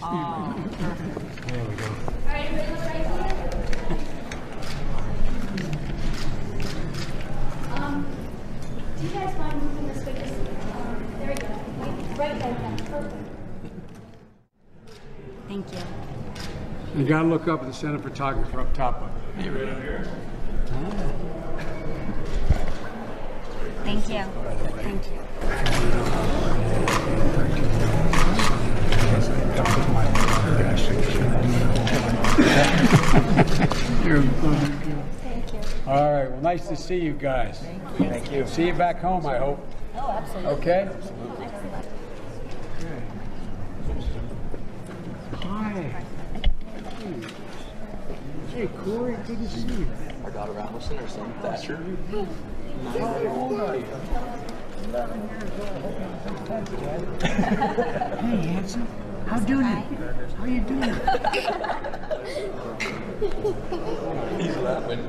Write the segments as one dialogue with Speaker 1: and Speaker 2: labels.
Speaker 1: Oh,
Speaker 2: There we go.
Speaker 3: All right, everybody look right here. Um, do you guys mind moving this way? Just, um, there we go. Right- Right there, yeah, perfect.
Speaker 1: Thank you.
Speaker 2: You gotta look up at the center photographer up top of it.
Speaker 1: Thank you. Thank you.
Speaker 2: You're-
Speaker 3: Thank you.
Speaker 2: All right, well, nice to see you guys. Thank you. See you back home, I hope.
Speaker 1: Oh, absolutely.
Speaker 2: Okay? Hi. Hey, Corey, good to see you.
Speaker 4: Our daughter Allison, our son Thatcher.
Speaker 2: How old are you? Hey, handsome. How do you? How you doing?
Speaker 4: He's laughing.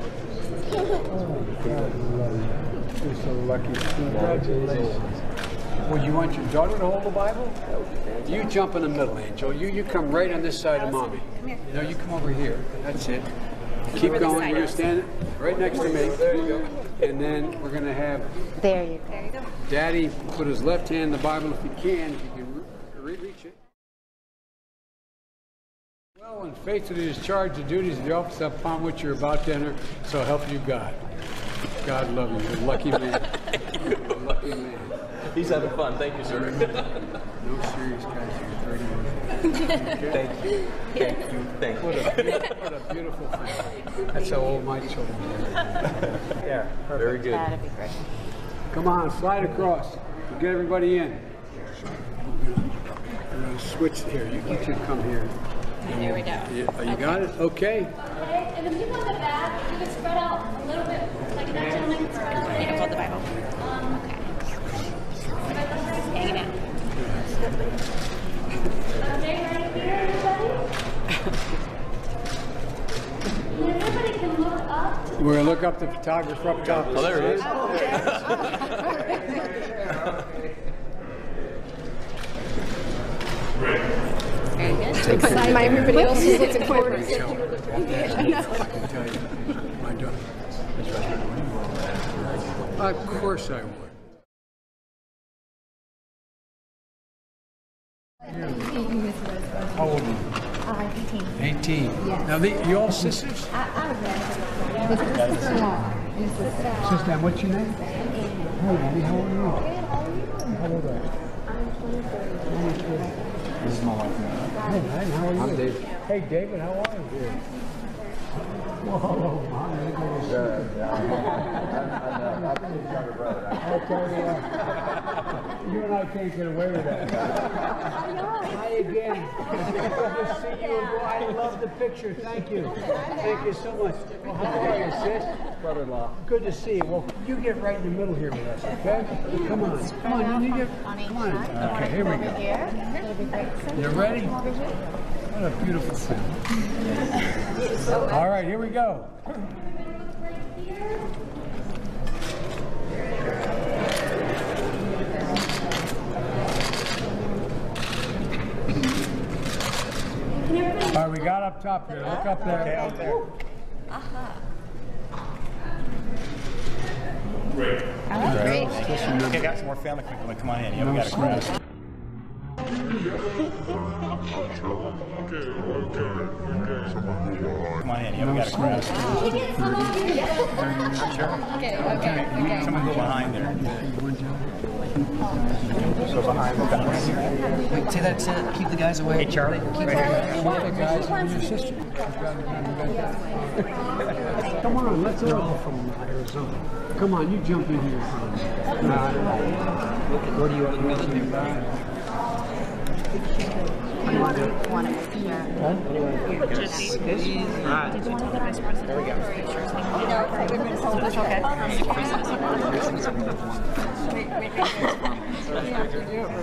Speaker 2: You're so lucky. Congratulations. Well, you want your daughter to hold the Bible? You jump in the middle, Angel. You you come right on this side of mommy.
Speaker 1: Come here.
Speaker 2: No, you come over here. That's it. Keep
Speaker 1: Over
Speaker 2: going.
Speaker 1: side.
Speaker 2: You're gonna stand right next to me. There you go. And then we're gonna have
Speaker 1: There you go. There you go.
Speaker 2: Daddy put his left hand in the Bible if he can, if he can Well, and faithfully discharge the duties of the office upon which you're about to enter, so help you God. God love you. You're a lucky man. You're a lucky man.
Speaker 4: He's having fun. Thank you, sir.
Speaker 2: No serious guys here, 30 years.
Speaker 4: Thank you. Thank you. Thank
Speaker 2: What
Speaker 4: you.
Speaker 2: a, what a beautiful family. That's how old my children are. Yeah,
Speaker 4: Very good.
Speaker 1: That'd be great.
Speaker 2: Come on, slide across. We'll get everybody in. We're gonna switch here. You, you can come here.
Speaker 1: There we go.
Speaker 2: You, oh, you got it? Okay.
Speaker 3: Okay, and then people in the back, you can spread out a little bit, like that gentleman can spread out.
Speaker 1: You can hold the Bible.
Speaker 3: Um,
Speaker 1: Hang it out.
Speaker 3: Okay, right here, everybody? And everybody can look up.
Speaker 2: We're gonna look up the photographer up top.
Speaker 4: Oh, there he is.
Speaker 1: Very
Speaker 5: Excited. Everybody else is looking forward to
Speaker 2: I can tell you, my daughter. Of course I would. How old are you?
Speaker 5: Uh, 18.
Speaker 2: 18. Now, the, you all sisters?
Speaker 5: I, I was there. Sister-in-law. And his sister.
Speaker 2: Sister, what's your name? Hey, how old are you? How old are you?
Speaker 4: This is my wife.
Speaker 2: Hey, man, how are you?
Speaker 4: I'm David.
Speaker 2: Hey, David, how are you? Whoa, Mom, you I'll tell you what. You and I can't get away with that. Hi again. Good to see you. I love the picture. Thank you. Thank you so much. Well, how are you, sis?
Speaker 4: Brother-in-law.
Speaker 2: Good to see you. Well, you get right in the middle here with us, okay? Come on. Come on, you get. Come on. Okay, here we go. You ready? What a beautiful family. All right, here we go.
Speaker 3: Can
Speaker 2: All right, we got up top here. Look up there. Okay, up there.
Speaker 6: Okay, got some more family quickly. Come on in. Yeah, we got a crowd. Come on in. Yeah, we got a crowd.
Speaker 5: Okay, okay, okay.
Speaker 6: Someone go behind there. So behind the fence.
Speaker 7: Wait, say that, say that. Keep the guys away.
Speaker 6: Hey, Charlie.
Speaker 7: Keep right here.
Speaker 2: Hey, guys, and your sister. Come on, let's all from Arizona. Come on, you jump in here.
Speaker 7: Where do you want to go?
Speaker 1: Want to yeah. Just these.
Speaker 7: Right.
Speaker 1: Did you want to get vice president? There we go. Pictures. Okay.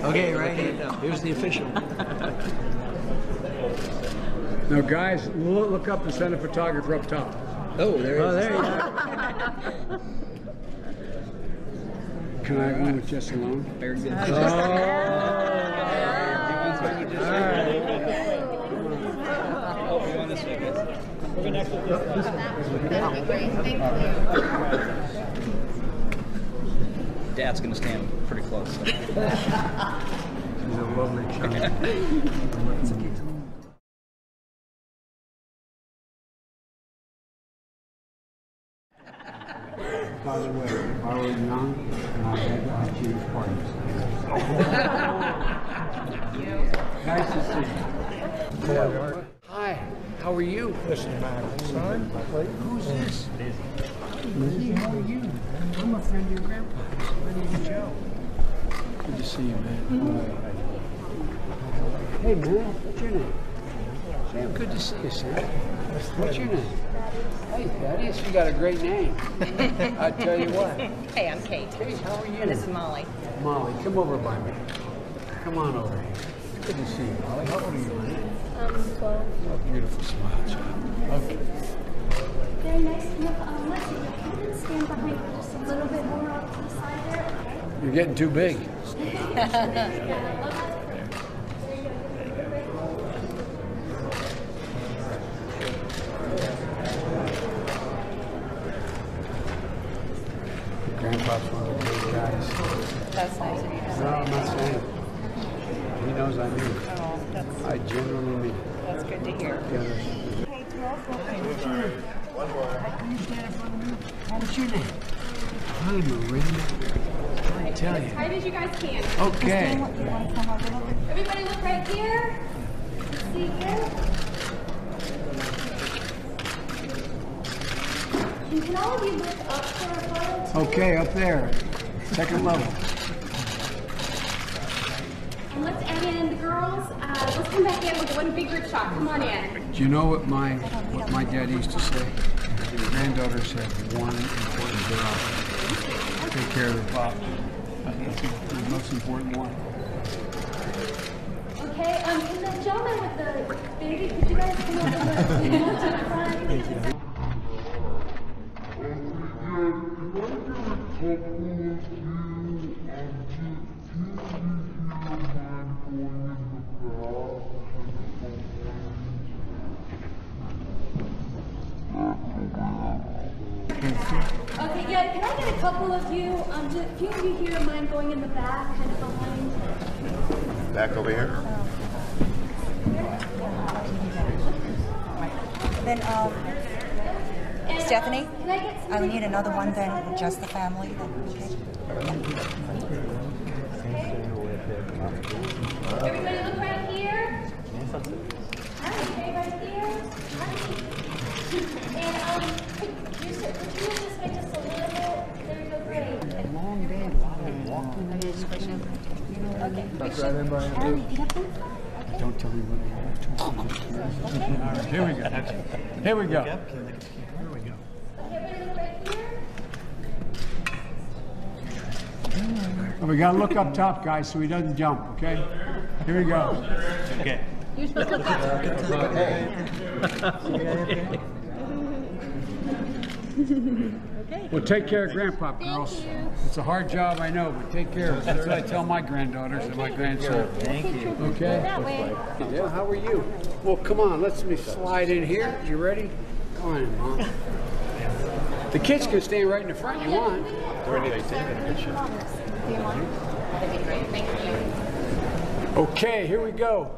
Speaker 7: Okay, right up. Here's the official.
Speaker 2: Now, guys, look, up the center photographer up top.
Speaker 7: Oh, there he
Speaker 2: Oh,
Speaker 7: is.
Speaker 2: there you go. Can I go with Jess alone?
Speaker 7: Very good.
Speaker 2: Oh.
Speaker 5: That'd
Speaker 4: Dad's going to stand pretty close. So.
Speaker 2: He's a lovely child. By the way, if I were young and I had I'd choose parties. Nice to see you. Hi, how are you? Listen, my son. Who's this? Lizzie, how are you? I'm a friend of your grandpa. My name's Joe. Good to see you, man. Mm-hmm. Hey, man, what's your name? Sam, good to see you, Sam. What's your name? Hey, Thaddeus, you got a great name. I tell you what.
Speaker 1: Hey, I'm Kate.
Speaker 2: Kate, how are you?
Speaker 1: This is Molly.
Speaker 2: Molly, come over by me. Come on over here. Good to see you, Molly. How old are you, man?
Speaker 3: Um, 12.
Speaker 2: Oh, beautiful smile, child. Okay.
Speaker 3: Very nice. Look, um, let's. You can stand behind her just a little bit more off to the side there.
Speaker 2: You're getting too big.
Speaker 3: Yeah, look.
Speaker 2: One of the big guys.
Speaker 1: That's nice of you to
Speaker 2: No,
Speaker 1: say.
Speaker 2: I'm not saying. He knows I mean. it.
Speaker 1: Oh, that's,
Speaker 2: I genuinely mean. it.
Speaker 1: that's good to hear.
Speaker 2: Yeah, that's- Hey, what's your name? Can you stand in front of me? What's your name? Hi, Marie. I tell you.
Speaker 3: As Tight as you guys can.
Speaker 2: Okay.
Speaker 3: Everybody look right here. See here. And can all of you look up for a photo? too?
Speaker 2: Okay, up there. Second level.
Speaker 3: And let's add in the girls. Uh, let's come back in with one big group shot. Come on in.
Speaker 2: Do you know what my what my dad used to say? Your granddaughters have one important job. Take care of the pop. That's the the most important one.
Speaker 3: Okay, um, and the gentleman with the baby, could you guys come over to the front? Okay, yeah, can I get a couple of you, um, do a few of you here mind going in the back, kind of behind?
Speaker 6: Back over here.
Speaker 8: Then, um,
Speaker 3: And,
Speaker 8: Stephanie?
Speaker 3: Can I get
Speaker 8: I need another one then,
Speaker 3: there?
Speaker 8: just the family. okay?
Speaker 3: Everybody look right here. Okay, right here. And, um, could you, could you move this way just a little bit? There you go, great.
Speaker 2: Long day, a lot of walking.
Speaker 3: Okay.
Speaker 2: Don't tell me what you have to. All right, here we go. Here we go.
Speaker 3: Here.
Speaker 2: We gotta look up top, guys, so he doesn't jump, okay? Here we go.
Speaker 6: Okay.
Speaker 1: You're supposed to look up.
Speaker 2: Well, take care of Grandpa, girls. It's a hard job, I know, but take care of it. That's what I tell my granddaughters and my grandson.
Speaker 6: Thank you.
Speaker 2: Okay? Yeah, how are you? Well, come on, let's me slide in here. You ready? Come on in, Mom. The kids can stand right in the front if you want.
Speaker 1: That'd be great, thank you.
Speaker 2: Okay, here we go.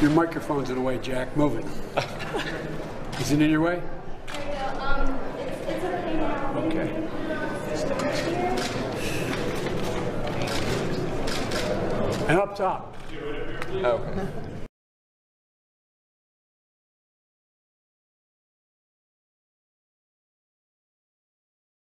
Speaker 2: Your microphone's in the way, Jack. Move it. Is it in your way?
Speaker 3: There you go. Um, it's, it's okay.
Speaker 2: Okay. And up top.
Speaker 4: Okay.